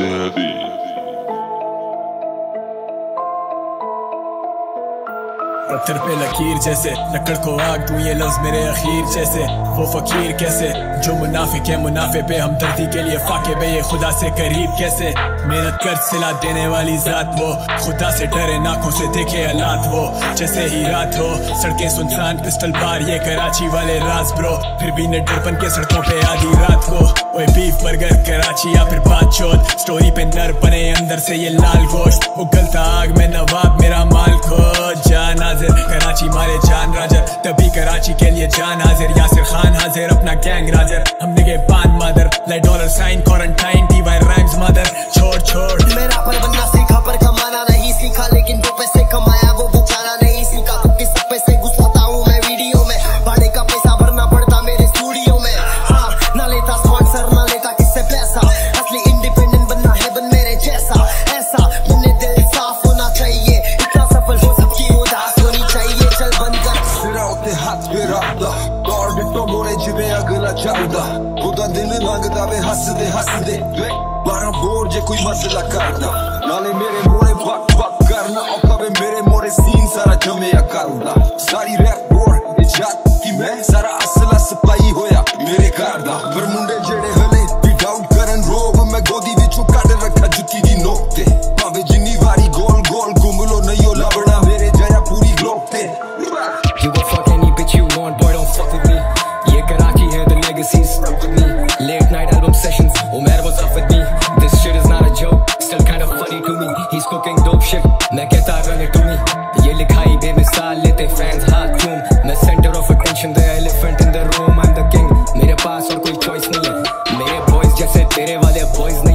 City. पत्थर पे लकीर जैसे, लकड़ को आग तू ये लफ्ज मेरे अखीर जैसे। वो फकीर कैसे? जो मुनाफिक है, मुनाफे पे हम धरती के लिए फाके बे, ये खुदा से करीब कैसे? मेहनत कर सिला देने वाली जात वो, खुदा से डरे नाखों से देखे हालात वो। जैसे ही रात हो, सड़कें सुनसान, पिस्टल बार ये कराची वाले राज ब्रो। फिर भी न डरपन के सड़कों पे आधी रात को ओए बीफ बर्गर, कराची या फिर बात चौथ स्टोरी पे नर बने, अंदर से ये लाल गोश्त। उगलता आग में नवाब मेरा माल खो, जाना हाजिर कराची मारे जान राजर तभी कराची के लिए जान हाजिर यासिर खान हाजिर अपना गैंग राजर हमने के पान mother like dollar sign quarantine T Y rhymes mother Darbi tomore cibe agına çalda Bu da dinin agıda ve hasıde hasıde Ve bana borce कोई मसला करना नाले मेरे मोरे बक बक करना औका वे मेरे मोरे सीन सारा जमे करदा सारी रैप बोर इजात की मैं सारा असला me. ये लिखाई बेमिसाल लेते fans हाथ चूम मैं center of attention, the elephant in the room, I'm the king. मेरे पास और कोई choice नहीं है. मेरे boys जैसे तेरे वाले boys